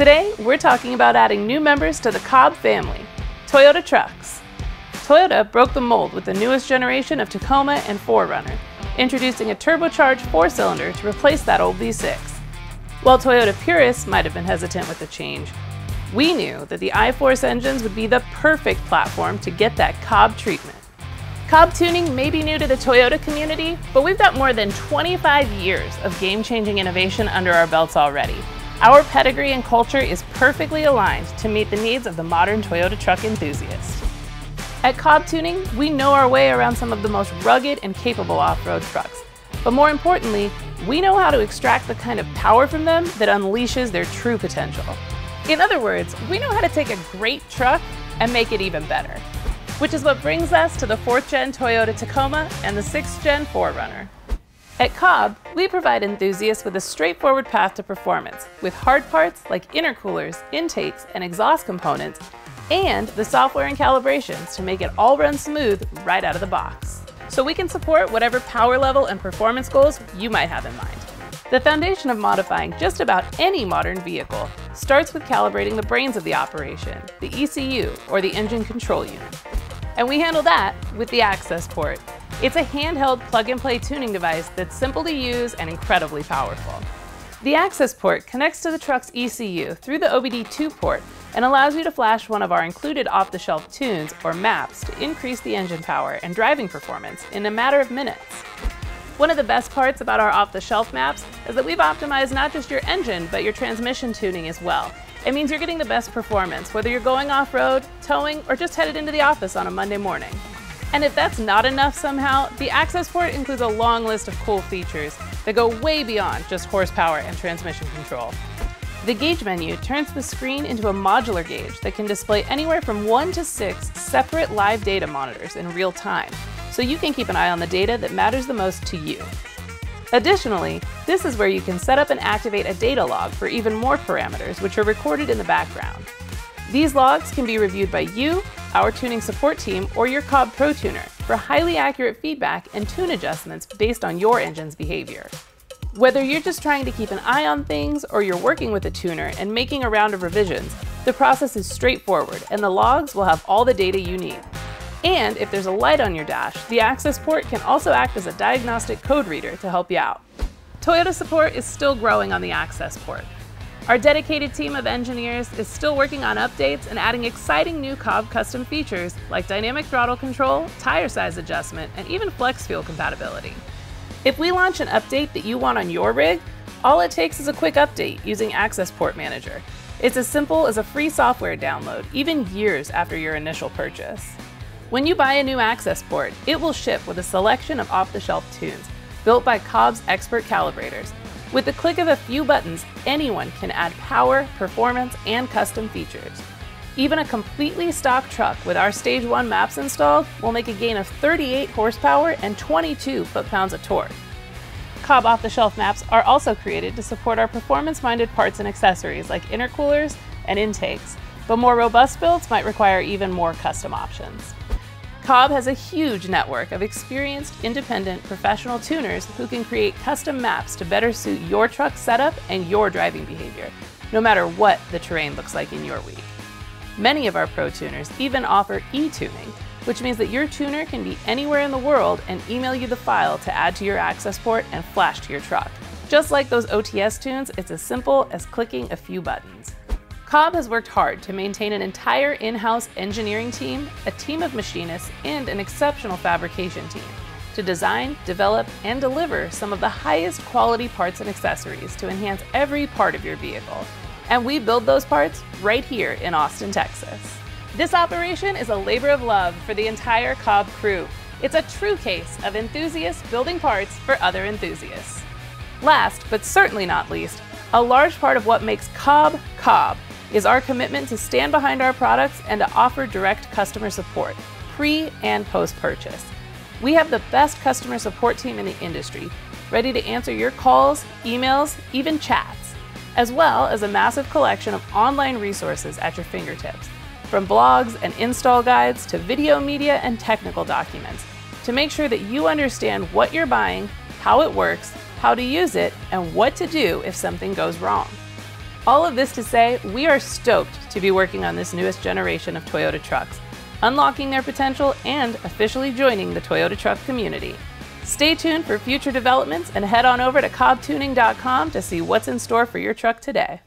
Today, we're talking about adding new members to the Cobb family Toyota Trucks. Toyota broke the mold with the newest generation of Tacoma and 4Runner, introducing a turbocharged four cylinder to replace that old V6. While Toyota purists might have been hesitant with the change, we knew that the i-FORCE engines would be the perfect platform to get that Cobb treatment. Cobb tuning may be new to the Toyota community, but we've got more than 25 years of game-changing innovation under our belts already. Our pedigree and culture is perfectly aligned to meet the needs of the modern Toyota truck enthusiast. At Cobb Tuning, we know our way around some of the most rugged and capable off-road trucks. But more importantly, we know how to extract the kind of power from them that unleashes their true potential. In other words, we know how to take a great truck and make it even better which is what brings us to the 4th gen Toyota Tacoma and the 6th gen 4Runner. At Cobb, we provide enthusiasts with a straightforward path to performance with hard parts like intercoolers, intakes, and exhaust components, and the software and calibrations to make it all run smooth right out of the box. So we can support whatever power level and performance goals you might have in mind. The foundation of modifying just about any modern vehicle starts with calibrating the brains of the operation, the ECU, or the engine control unit. And we handle that with the Accessport. It's a handheld plug-and-play tuning device that's simple to use and incredibly powerful. The Accessport connects to the truck's ECU through the OBD2 port and allows you to flash one of our included off-the-shelf tunes or maps to increase the engine power and driving performance in a matter of minutes. One of the best parts about our off-the-shelf maps is that we've optimized not just your engine, but your transmission tuning as well, it means you're getting the best performance, whether you're going off-road, towing, or just headed into the office on a Monday morning. And if that's not enough somehow, the Accessport includes a long list of cool features that go way beyond just horsepower and transmission control. The gauge menu turns the screen into a modular gauge that can display anywhere from one to six separate live data monitors in real time, so you can keep an eye on the data that matters the most to you. Additionally, this is where you can set up and activate a data log for even more parameters which are recorded in the background. These logs can be reviewed by you, our tuning support team, or your Cobb Pro Tuner for highly accurate feedback and tune adjustments based on your engine's behavior. Whether you're just trying to keep an eye on things or you're working with a tuner and making a round of revisions, the process is straightforward and the logs will have all the data you need. And if there's a light on your dash, the Accessport can also act as a diagnostic code reader to help you out. Toyota support is still growing on the Accessport. Our dedicated team of engineers is still working on updates and adding exciting new Cobb custom features like dynamic throttle control, tire size adjustment, and even flex fuel compatibility. If we launch an update that you want on your rig, all it takes is a quick update using Accessport Manager. It's as simple as a free software download, even years after your initial purchase. When you buy a new Accessport, it will ship with a selection of off-the-shelf tunes built by Cobb's expert calibrators. With the click of a few buttons, anyone can add power, performance, and custom features. Even a completely stock truck with our Stage 1 maps installed will make a gain of 38 horsepower and 22 foot-pounds of torque. Cobb off-the-shelf maps are also created to support our performance-minded parts and accessories like intercoolers and intakes, but more robust builds might require even more custom options. Cobb has a huge network of experienced, independent, professional tuners who can create custom maps to better suit your truck setup and your driving behavior, no matter what the terrain looks like in your week. Many of our pro tuners even offer e-tuning, which means that your tuner can be anywhere in the world and email you the file to add to your Accessport and flash to your truck. Just like those OTS tunes, it's as simple as clicking a few buttons. Cobb has worked hard to maintain an entire in-house engineering team, a team of machinists, and an exceptional fabrication team to design, develop, and deliver some of the highest quality parts and accessories to enhance every part of your vehicle. And we build those parts right here in Austin, Texas. This operation is a labor of love for the entire Cobb crew. It's a true case of enthusiasts building parts for other enthusiasts. Last, but certainly not least, a large part of what makes Cobb Cobb is our commitment to stand behind our products and to offer direct customer support, pre and post purchase. We have the best customer support team in the industry, ready to answer your calls, emails, even chats, as well as a massive collection of online resources at your fingertips, from blogs and install guides to video media and technical documents, to make sure that you understand what you're buying, how it works, how to use it, and what to do if something goes wrong. All of this to say, we are stoked to be working on this newest generation of Toyota trucks, unlocking their potential and officially joining the Toyota truck community. Stay tuned for future developments and head on over to cobbtuning.com to see what's in store for your truck today.